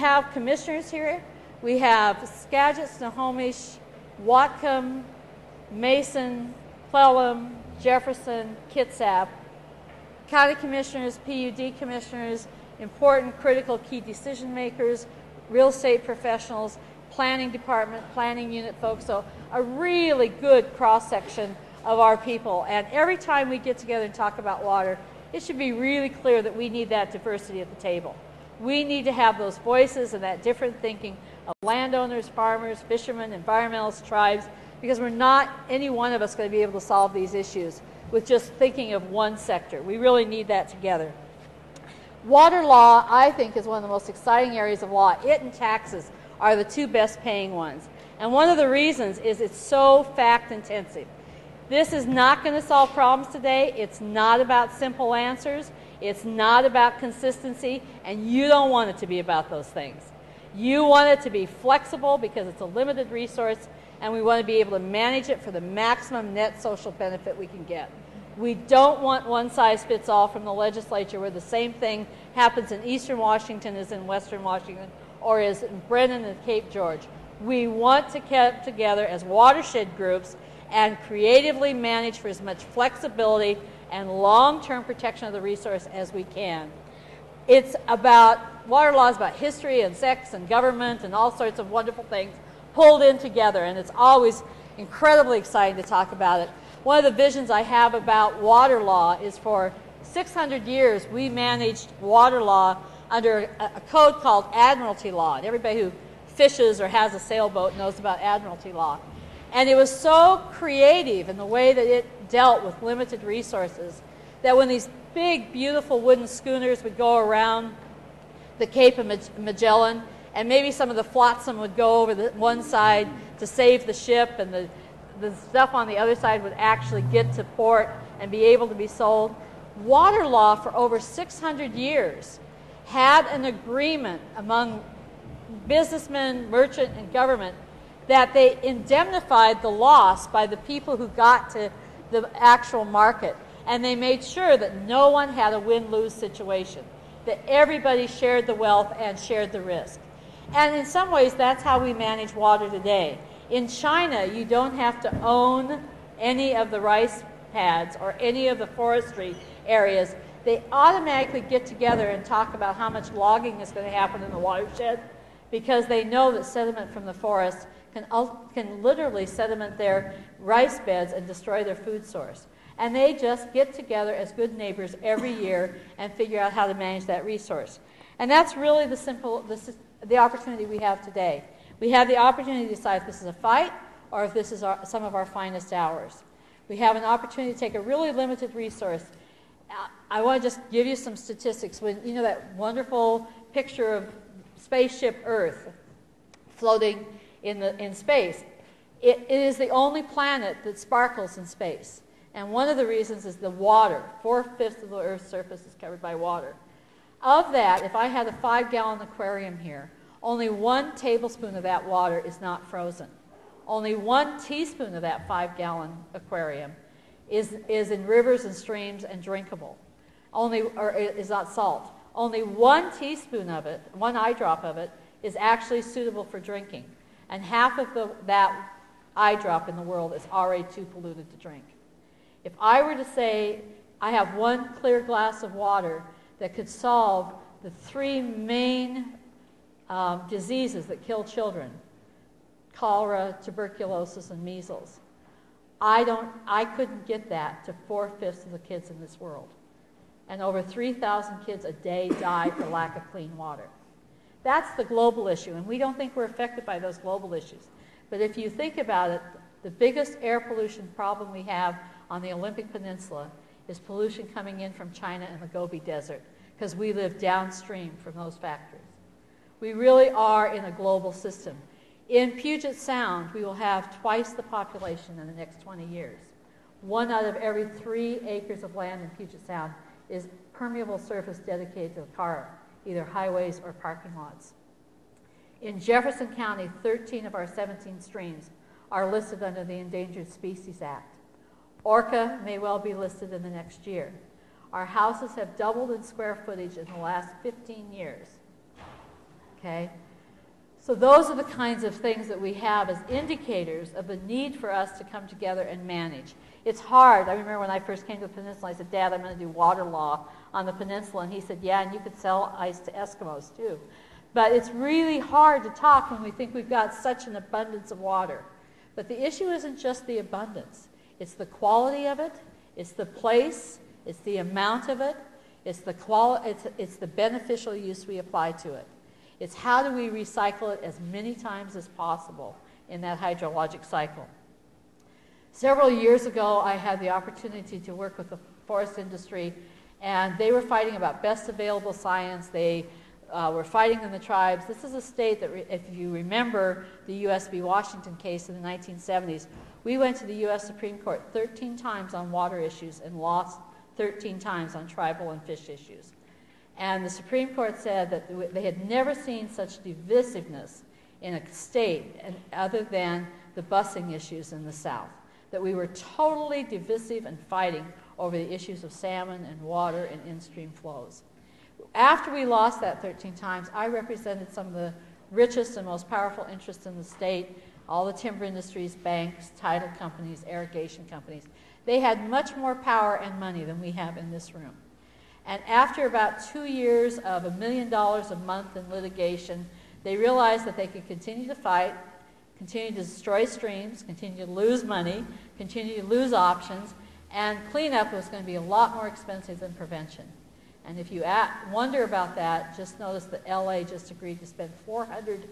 we have commissioners here. We have Skagit, Snohomish, Whatcom, Mason, Clallam, Jefferson, Kitsap, county commissioners, PUD commissioners, important critical key decision makers, real estate professionals, planning department, planning unit folks. So a really good cross section of our people. And every time we get together and talk about water, it should be really clear that we need that diversity at the table. We need to have those voices and that different thinking of landowners, farmers, fishermen, environmentalists, tribes, because we're not any one of us going to be able to solve these issues with just thinking of one sector. We really need that together. Water law, I think, is one of the most exciting areas of law. It and taxes are the two best paying ones. And one of the reasons is it's so fact intensive. This is not going to solve problems today. It's not about simple answers. It's not about consistency. And you don't want it to be about those things. You want it to be flexible because it's a limited resource and we want to be able to manage it for the maximum net social benefit we can get. We don't want one size fits all from the legislature where the same thing happens in eastern Washington as in western Washington or as in Brinnon and Cape George. We want to get together as watershed groups and creatively manage for as much flexibility and long-term protection of the resource as we can. It's about, water laws about history and sex and government and all sorts of wonderful things pulled in together, and it's always incredibly exciting to talk about it. One of the visions I have about water law is for 600 years we managed water law under a, a code called Admiralty Law. And everybody who fishes or has a sailboat knows about Admiralty Law. And it was so creative in the way that it dealt with limited resources that when these big, beautiful wooden schooners would go around the Cape of Magellan, and maybe some of the flotsam would go over the one side to save the ship, and the, the stuff on the other side would actually get to port and be able to be sold. Water law for over 600 years had an agreement among businessmen, merchant, and government that they indemnified the loss by the people who got to the actual market. And they made sure that no one had a win lose situation, that everybody shared the wealth and shared the risk. And in some ways, that's how we manage water today. In China, you don't have to own any of the rice pads or any of the forestry areas. They automatically get together and talk about how much logging is going to happen in the watershed because they know that sediment from the forest can, can literally sediment their rice beds and destroy their food source. And they just get together as good neighbors every year and figure out how to manage that resource. And that's really the simple, the, the opportunity we have today. We have the opportunity to decide if this is a fight or if this is our, some of our finest hours. We have an opportunity to take a really limited resource. Uh, I want to just give you some statistics. When you know that wonderful picture of spaceship Earth floating in, the, in space, it, it is the only planet that sparkles in space. And one of the reasons is the water. Four fifths of the Earth's surface is covered by water. Of that, if I had a five gallon aquarium here, only one tablespoon of that water is not frozen. Only one teaspoon of that five gallon aquarium is, is in rivers and streams and drinkable. Only, or is not salt. Only one teaspoon of it, one eye drop of it, is actually suitable for drinking. And half of the, that eye drop in the world is already too polluted to drink. If I were to say, I have one clear glass of water that could solve the three main um, diseases that kill children cholera, tuberculosis, and measles. I, don't, I couldn't get that to four fifths of the kids in this world. And over 3,000 kids a day die for lack of clean water. That's the global issue, and we don't think we're affected by those global issues. But if you think about it, the biggest air pollution problem we have on the Olympic Peninsula is pollution coming in from China and the Gobi Desert because we live downstream from those factories. We really are in a global system. In Puget Sound, we will have twice the population in the next 20 years. One out of every three acres of land in Puget Sound is permeable surface dedicated to the car, either highways or parking lots. In Jefferson County, 13 of our 17 streams are listed under the Endangered Species Act. Orca may well be listed in the next year. Our houses have doubled in square footage in the last 15 years. Okay? So those are the kinds of things that we have as indicators of the need for us to come together and manage. It's hard. I remember when I first came to the peninsula, I said, Dad, I'm going to do water law on the peninsula. And he said, Yeah, and you could sell ice to Eskimos too. But it's really hard to talk when we think we've got such an abundance of water. But the issue isn't just the abundance, it's the quality of it, it's the place, it's the amount of it, it's the, quali- it's, it's the beneficial use we apply to it. It's how do we recycle it as many times as possible in that hydrologic cycle. Several years ago, I had the opportunity to work with the forest industry, and they were fighting about best available science. They uh, were fighting in the tribes. This is a state that, if you remember the U.S. v. Washington case in the 1970s, we went to the U.S. Supreme Court 13 times on water issues and lost 13 times on tribal and fish issues. And the Supreme Court said that they had never seen such divisiveness in a state other than the busing issues in the South. That we were totally divisive and fighting over the issues of salmon and water and in stream flows. After we lost that 13 times, I represented some of the richest and most powerful interests in the state all the timber industries, banks, title companies, irrigation companies. They had much more power and money than we have in this room. And after about two years of a million dollars a month in litigation, they realized that they could continue to fight, continue to destroy streams, continue to lose money, continue to lose options, and cleanup was going to be a lot more expensive than prevention. And if you at, wonder about that, just notice that LA just agreed to spend $400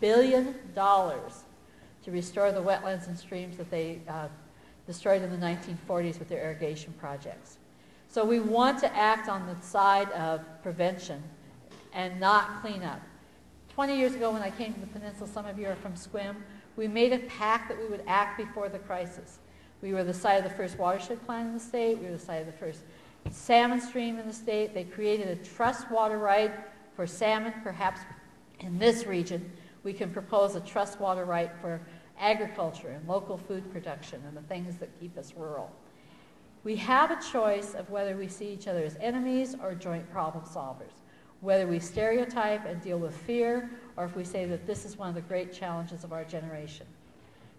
billion to restore the wetlands and streams that they uh, destroyed in the 1940s with their irrigation projects. So we want to act on the side of prevention and not cleanup. 20 years ago when I came to the peninsula, some of you are from Sequim, we made a pact that we would act before the crisis. We were the site of the first watershed plan in the state. We were the site of the first salmon stream in the state. They created a trust water right for salmon, perhaps in this region. We can propose a trust water right for agriculture and local food production and the things that keep us rural. We have a choice of whether we see each other as enemies or joint problem solvers, whether we stereotype and deal with fear, or if we say that this is one of the great challenges of our generation.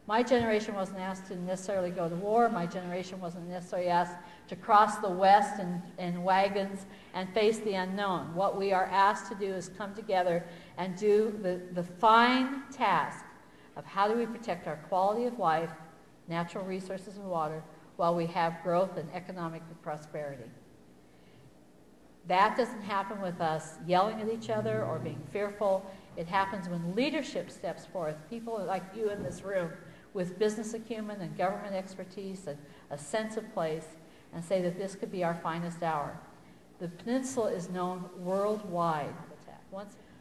My generation wasn't asked to necessarily go to war. My generation wasn't necessarily asked to cross the West in, in wagons and face the unknown. What we are asked to do is come together and do the, the fine task of how do we protect our quality of life, natural resources and water, while we have growth and economic prosperity. That doesn't happen with us yelling at each other or being fearful. It happens when leadership steps forth, people like you in this room with business acumen and government expertise and a sense of place and say that this could be our finest hour. The peninsula is known worldwide.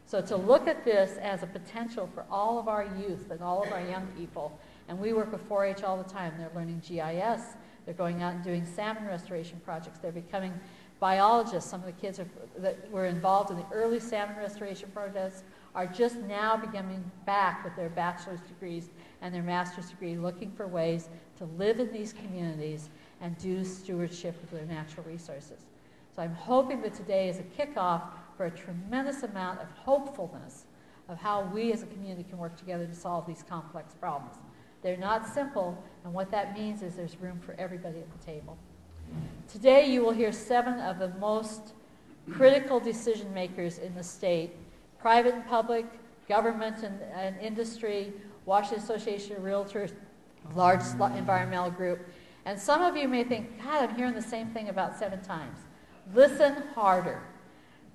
So to look at this as a potential for all of our youth and all of our young people, and we work with 4-H all the time. They're learning GIS. They're going out and doing salmon restoration projects. They're becoming biologists. Some of the kids are, that were involved in the early salmon restoration projects are just now beginning back with their bachelor's degrees and their master's degree, looking for ways to live in these communities and do stewardship of their natural resources. So I'm hoping that today is a kickoff for a tremendous amount of hopefulness of how we as a community can work together to solve these complex problems. They're not simple, and what that means is there's room for everybody at the table. Today, you will hear seven of the most critical decision makers in the state private and public, government and, and industry, Washington Association of Realtors, large environmental group. And some of you may think, God, I'm hearing the same thing about seven times. Listen harder.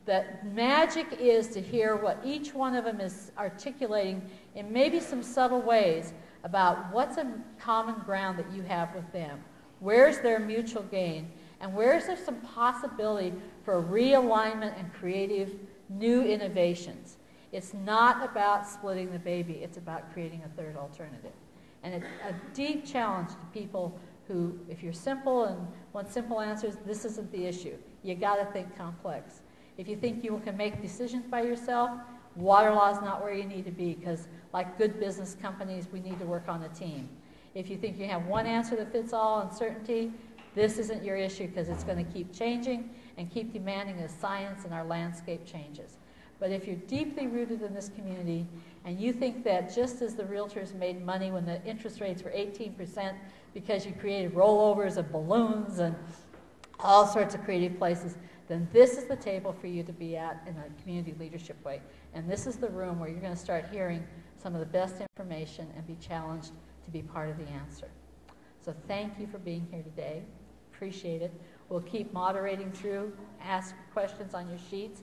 The magic is to hear what each one of them is articulating in maybe some subtle ways about what's a common ground that you have with them. Where's their mutual gain? And where's there some possibility for realignment and creative new innovations? It's not about splitting the baby, it's about creating a third alternative. And it's a deep challenge to people who, if you're simple and want simple answers, this isn't the issue. You got to think complex. If you think you can make decisions by yourself, water law is not where you need to be because, like good business companies, we need to work on a team. If you think you have one answer that fits all and certainty, this isn't your issue because it's going to keep changing and keep demanding as science and our landscape changes. But if you're deeply rooted in this community and you think that just as the realtors made money when the interest rates were 18% because you created rollovers and balloons and all sorts of creative places, then this is the table for you to be at in a community leadership way. And this is the room where you're going to start hearing some of the best information and be challenged to be part of the answer. So thank you for being here today. Appreciate it. We'll keep moderating through, ask questions on your sheets.